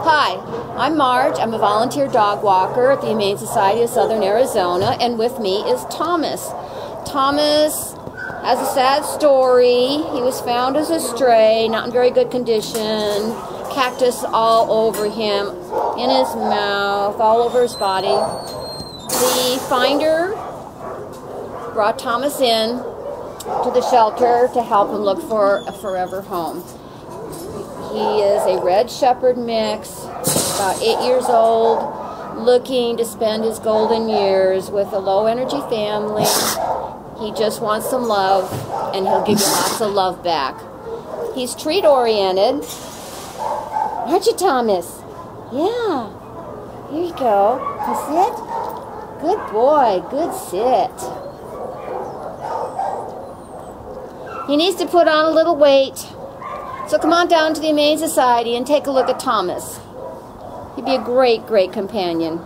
Hi, I'm Marge. I'm a volunteer dog walker at the Humane Society of Southern Arizona, and with me is Thomas. Thomas has a sad story. He was found as a stray, not in very good condition. Cactus all over him, in his mouth, all over his body. The finder brought Thomas in to the shelter to help him look for a forever home. He is a red shepherd mix, about eight years old, looking to spend his golden years with a low energy family. He just wants some love, and he'll give you lots of love back. He's treat oriented. Aren't you, Thomas? Yeah. Here you go. You sit? Good boy. Good sit. He needs to put on a little weight. So come on down to the Humane Society and take a look at Thomas. He'd be a great, great companion.